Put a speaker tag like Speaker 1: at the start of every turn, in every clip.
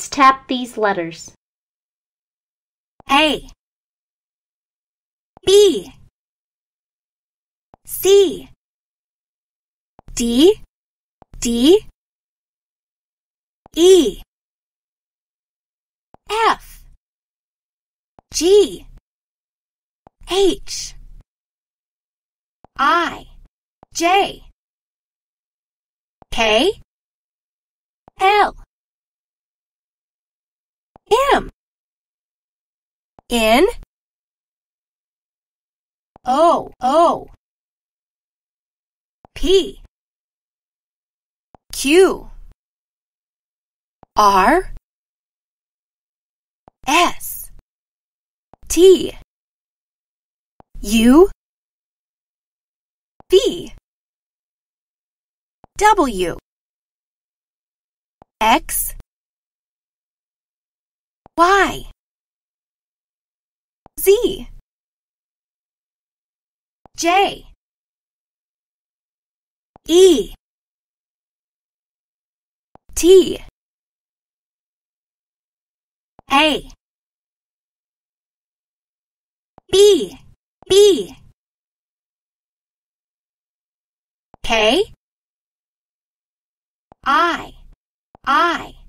Speaker 1: Let's tap these letters.
Speaker 2: A. B. C. D. D. E. F. G. H. I. J. K. L M. N. O O. P. Q. R. S. T. U. V. W. X Y Z. J. E. T. A. B. B. K. I. I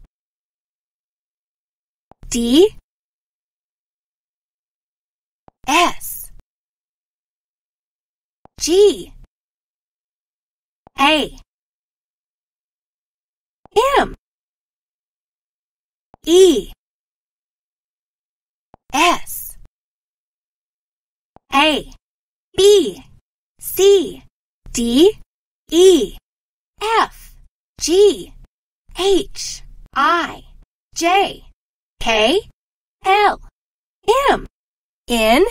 Speaker 2: D S G A M E S A B C D E F G H I J K L M N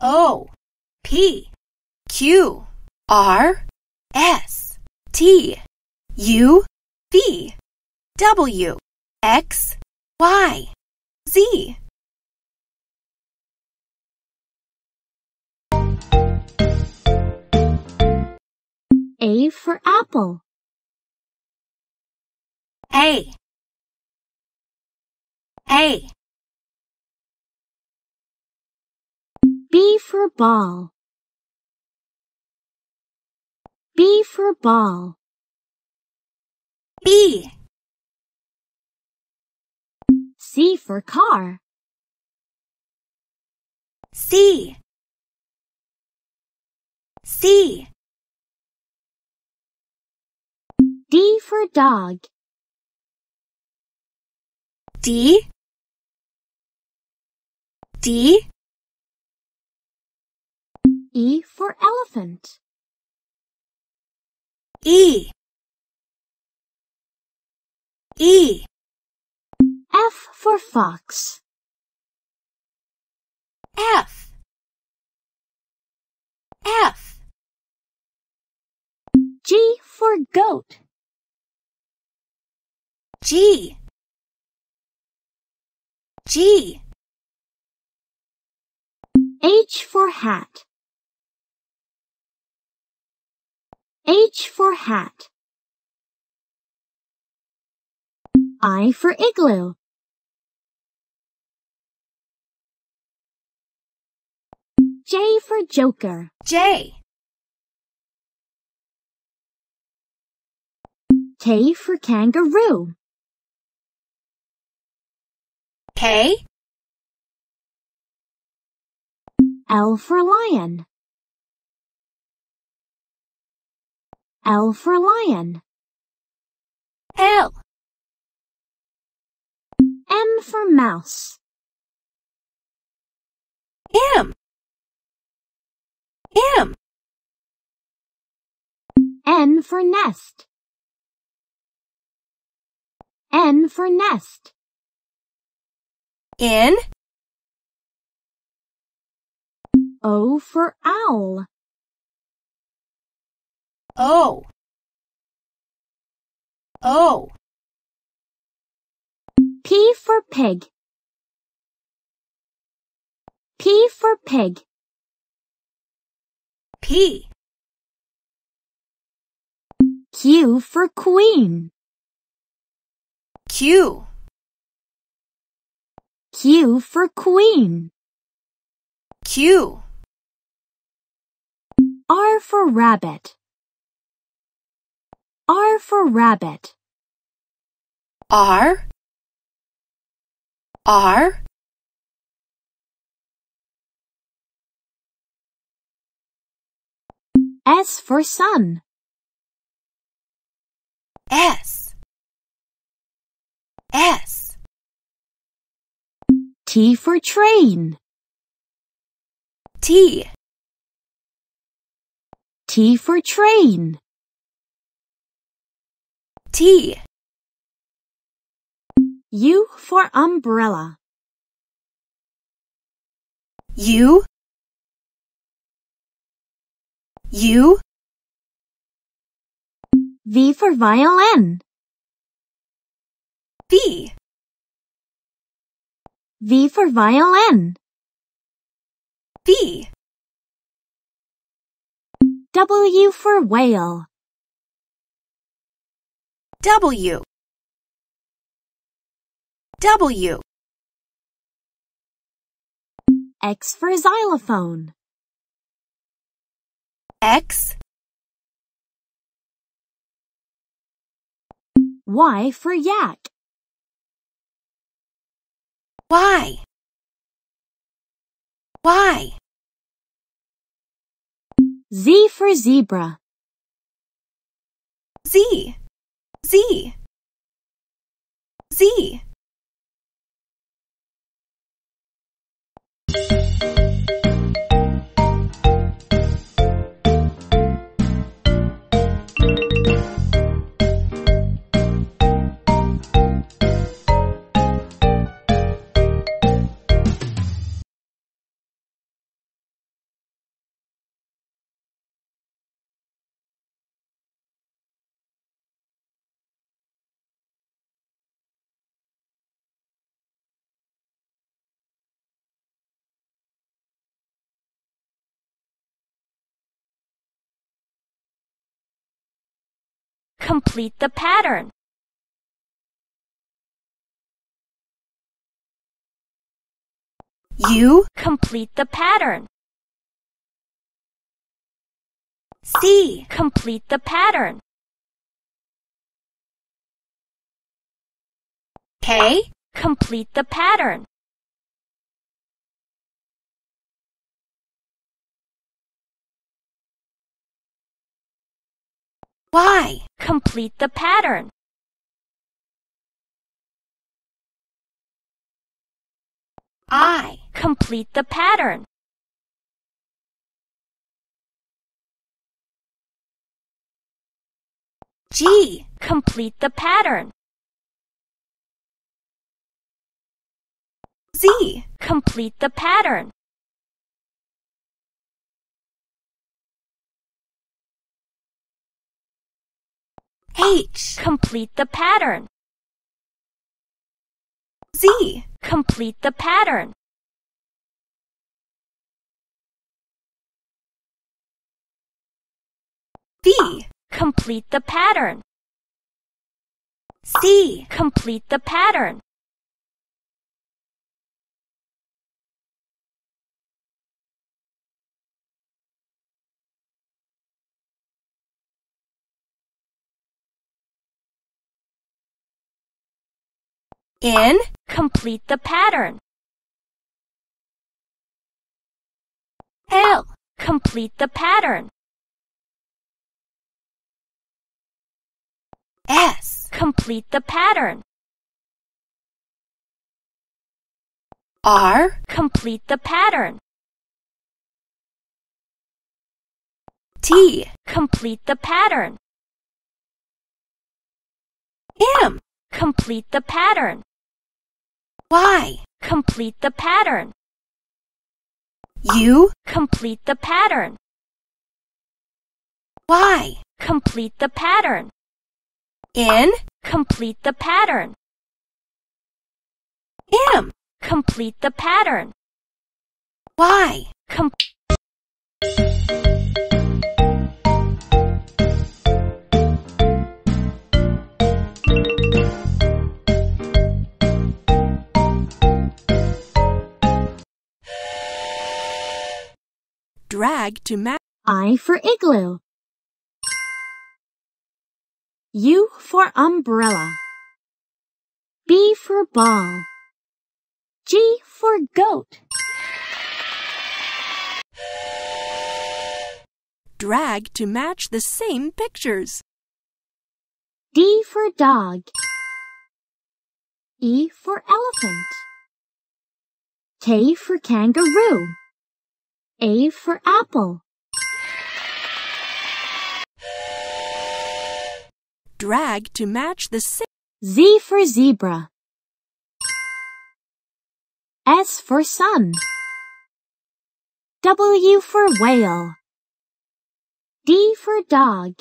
Speaker 2: O P Q R S T U V W X Y Z
Speaker 1: A for apple.
Speaker 2: A A
Speaker 1: B for ball. B for ball.
Speaker 2: B
Speaker 1: C for car.
Speaker 2: C C
Speaker 1: D for dog.
Speaker 2: D D?
Speaker 1: E for elephant.
Speaker 2: E. E.
Speaker 1: F for fox.
Speaker 2: F. F.
Speaker 1: G for goat.
Speaker 2: G. G
Speaker 1: H for hat. H for hat. I for igloo. J for joker.
Speaker 2: J
Speaker 1: K for kangaroo.
Speaker 2: K
Speaker 1: L for lion. L for lion.
Speaker 2: L
Speaker 1: M for mouse.
Speaker 2: M M
Speaker 1: N for nest. N for nest.
Speaker 2: N
Speaker 1: O for owl.
Speaker 2: O O
Speaker 1: P for pig. P for pig.
Speaker 2: P
Speaker 1: Q for queen.
Speaker 2: Q
Speaker 1: Q for queen.
Speaker 2: Q,
Speaker 1: R for rabbit. R for rabbit.
Speaker 2: R, R,
Speaker 1: S for sun.
Speaker 2: S, S,
Speaker 1: T for train.
Speaker 2: T,
Speaker 1: T for train.
Speaker 2: T,
Speaker 1: U for umbrella.
Speaker 2: U, U,
Speaker 1: V for violin.
Speaker 2: V,
Speaker 1: V for violin.
Speaker 2: V,
Speaker 1: W for whale.
Speaker 2: W, W,
Speaker 1: X for xylophone.
Speaker 2: X,
Speaker 1: Y for yak.
Speaker 2: Y, Y,
Speaker 1: Z for zebra.
Speaker 2: Z,
Speaker 3: Complete the pattern.
Speaker 2: U,
Speaker 3: Complete the pattern.
Speaker 2: C,
Speaker 3: Complete the pattern.
Speaker 2: K,
Speaker 3: Complete the pattern.
Speaker 2: Y,
Speaker 3: Complete the pattern.
Speaker 2: I,
Speaker 3: Complete the pattern.
Speaker 2: G,
Speaker 3: Complete the pattern.
Speaker 2: Z,
Speaker 3: Complete the pattern.
Speaker 2: H,
Speaker 3: Complete the pattern.
Speaker 2: Z,
Speaker 3: Complete the pattern.
Speaker 2: V,
Speaker 3: Complete the pattern.
Speaker 2: C,
Speaker 3: Complete the pattern.
Speaker 2: N,
Speaker 3: Complete the pattern.
Speaker 2: L,
Speaker 3: Complete the pattern.
Speaker 2: S,
Speaker 3: Complete the pattern.
Speaker 2: R,
Speaker 3: Complete the pattern.
Speaker 2: T,
Speaker 3: Complete the pattern.
Speaker 2: M,
Speaker 3: Complete the pattern.
Speaker 2: Y,
Speaker 3: Complete the pattern.
Speaker 2: U,
Speaker 3: Complete the pattern.
Speaker 2: Y,
Speaker 3: Complete the pattern.
Speaker 2: N,
Speaker 3: Complete the pattern.
Speaker 2: M,
Speaker 3: Complete the pattern.
Speaker 2: Y.
Speaker 3: Com-
Speaker 2: Drag to match.
Speaker 1: I for igloo. U for umbrella. B for ball. G for goat.
Speaker 2: Drag to match the same pictures.
Speaker 1: D for dog. E for elephant. K for kangaroo. A for apple.
Speaker 2: Drag to match the.
Speaker 1: Z for zebra. S for sun. W for whale. D for dog.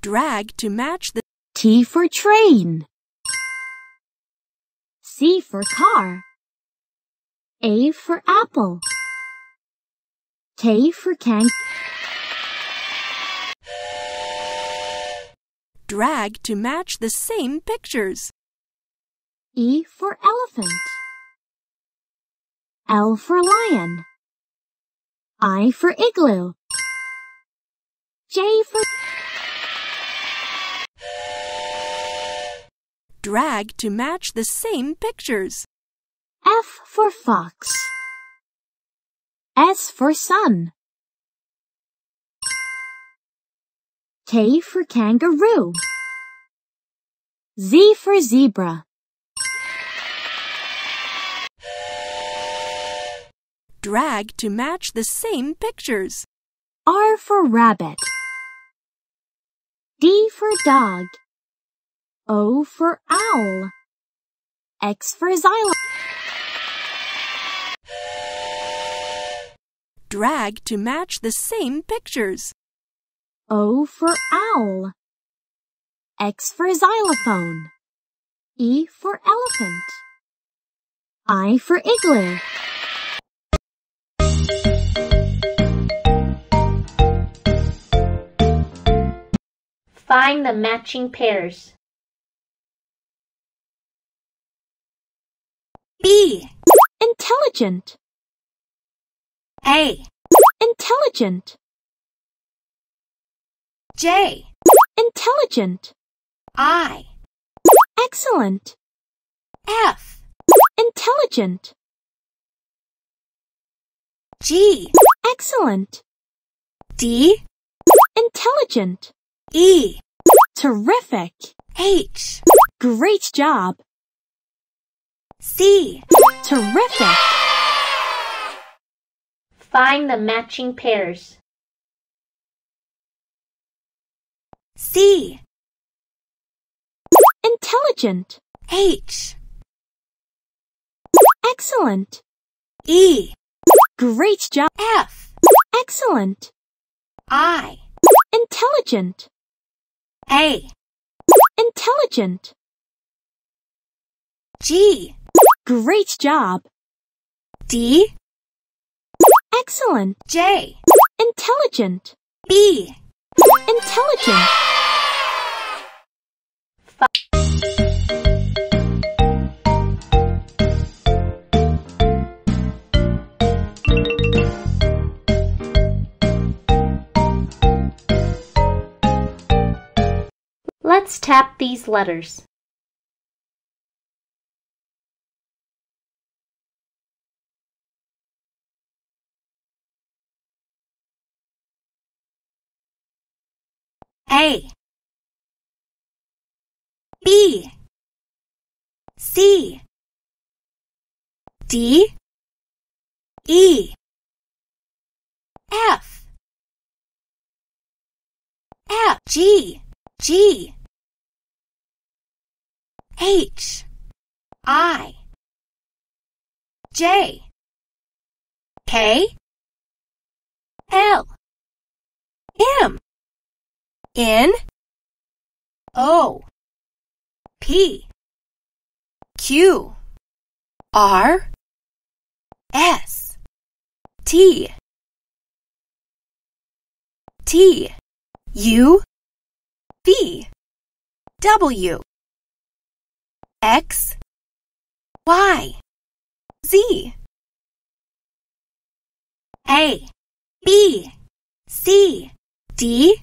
Speaker 2: Drag to match the.
Speaker 1: T for train. C for car. A for apple. K for kang.
Speaker 2: Drag to match the same pictures.
Speaker 1: E for elephant. L for lion. I for igloo. J for
Speaker 2: Drag to match the same pictures.
Speaker 1: F for fox. S for sun. K for kangaroo. Z for zebra.
Speaker 2: Drag to match the same pictures.
Speaker 1: R for rabbit. D for dog. O for owl. X for xylophone.
Speaker 2: Drag to match the same pictures.
Speaker 1: O for owl. X for xylophone. E for elephant. I for igloo.
Speaker 4: Find the matching pairs.
Speaker 2: B.
Speaker 1: Intelligent.
Speaker 2: A.
Speaker 1: Intelligent.
Speaker 2: J.
Speaker 1: Intelligent.
Speaker 2: I.
Speaker 1: Excellent.
Speaker 2: F.
Speaker 1: Intelligent.
Speaker 2: G.
Speaker 1: Excellent.
Speaker 2: D.
Speaker 1: Intelligent.
Speaker 2: E.
Speaker 1: Terrific.
Speaker 2: H.
Speaker 1: Great job.
Speaker 2: C.
Speaker 1: Terrific.
Speaker 4: Find the matching pairs.
Speaker 2: C.
Speaker 1: Intelligent.
Speaker 2: H.
Speaker 1: Excellent.
Speaker 2: E.
Speaker 1: Great job.
Speaker 2: F.
Speaker 1: Excellent.
Speaker 2: I.
Speaker 1: Intelligent.
Speaker 2: A.
Speaker 1: Intelligent.
Speaker 2: G.
Speaker 1: Great job.
Speaker 2: D.
Speaker 1: Excellent.
Speaker 2: J.
Speaker 1: Intelligent.
Speaker 2: B.
Speaker 1: Intelligent.
Speaker 4: Let's tap these letters.
Speaker 2: A. B. C. D. E. F. F. G. G. H. I. J. K. L. M. N. O. P. Q. R. S. T. T. U. V. W. X. Y. Z A B C D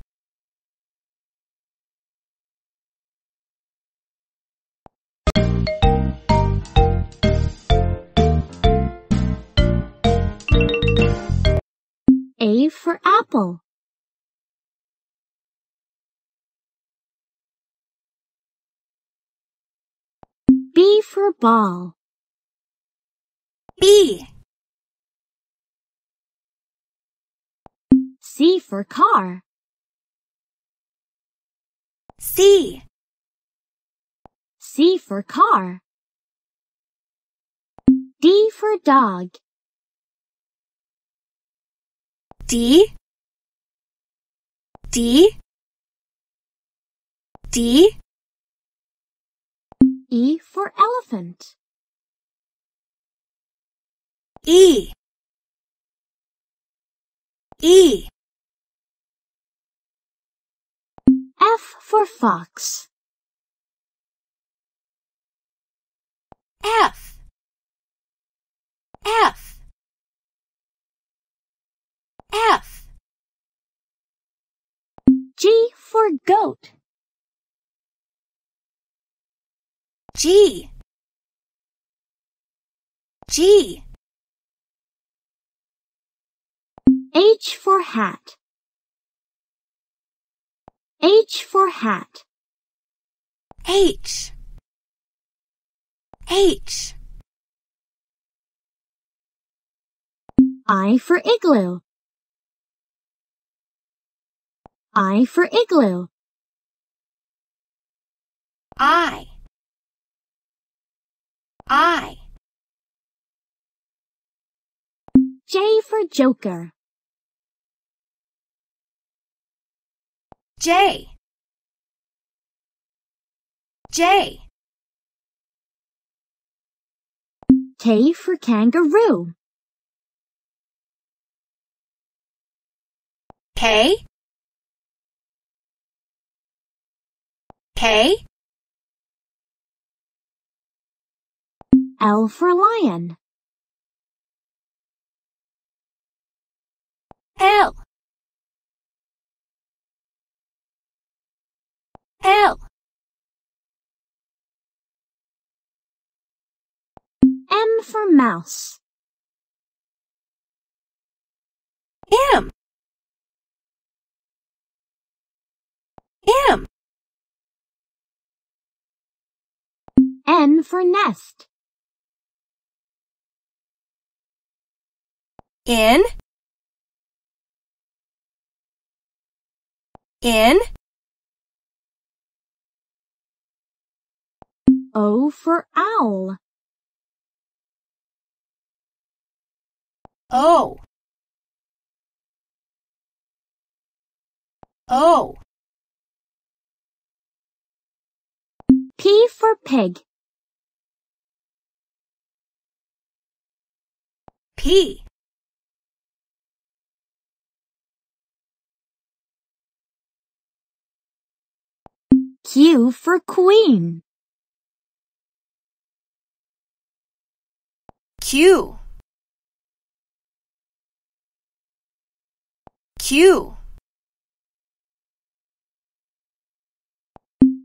Speaker 1: A for apple. B for ball.
Speaker 2: B
Speaker 1: C for car.
Speaker 2: C
Speaker 1: C for car. D for dog.
Speaker 2: D. D. D.
Speaker 1: E for elephant.
Speaker 2: E. E.
Speaker 1: F for fox.
Speaker 2: F. F F
Speaker 1: G for goat.
Speaker 2: G G
Speaker 1: H for hat. H for hat.
Speaker 2: H H
Speaker 1: I for igloo. I for igloo.
Speaker 2: I I
Speaker 1: J for joker.
Speaker 2: J J
Speaker 1: K for kangaroo.
Speaker 2: K K
Speaker 1: L for lion.
Speaker 2: L. L.
Speaker 1: M for mouse.
Speaker 2: M. M
Speaker 1: N for nest.
Speaker 2: N N
Speaker 1: O for owl.
Speaker 2: O O
Speaker 1: P for pig.
Speaker 2: P
Speaker 1: Q for queen.
Speaker 2: Q Q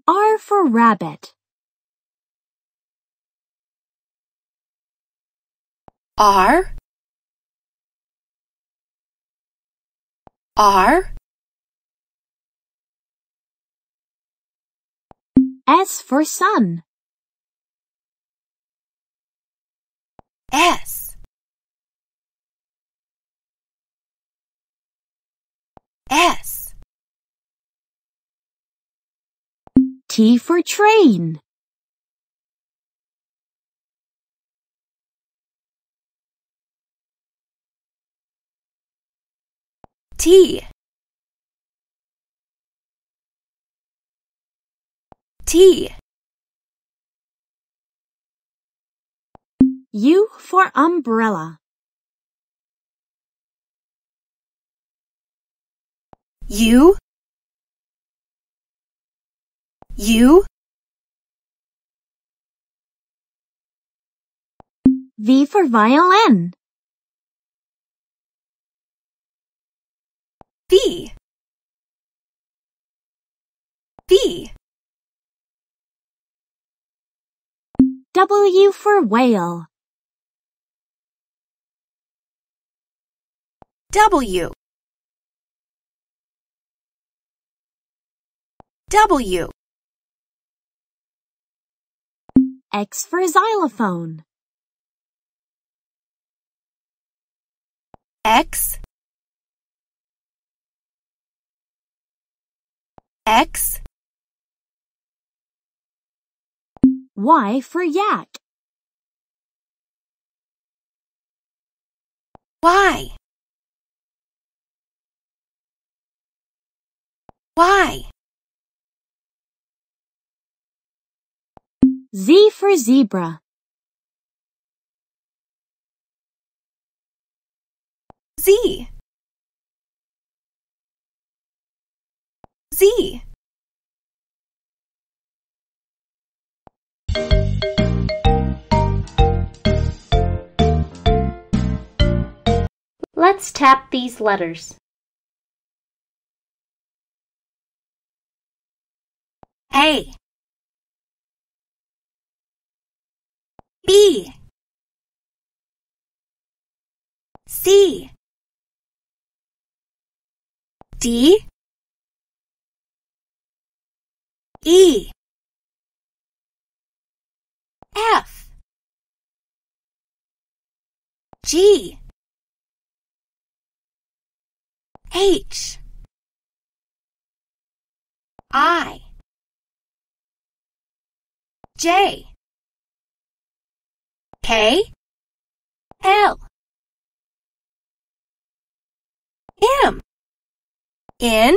Speaker 1: R for rabbit.
Speaker 2: R R
Speaker 1: S for sun.
Speaker 2: S S
Speaker 1: T for train.
Speaker 2: T T.
Speaker 1: U for umbrella.
Speaker 2: U. U.
Speaker 1: V for violin.
Speaker 2: V. V.
Speaker 1: W for whale.
Speaker 2: W. W.
Speaker 1: X for xylophone.
Speaker 2: X. X.
Speaker 1: Y for yak.
Speaker 2: Y. Y.
Speaker 1: Z for zebra.
Speaker 2: Z. Z.
Speaker 4: Let's tap these letters.
Speaker 2: A. B. C. D. E. F. G. H. I. J. K. L. M. N.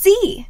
Speaker 2: Z.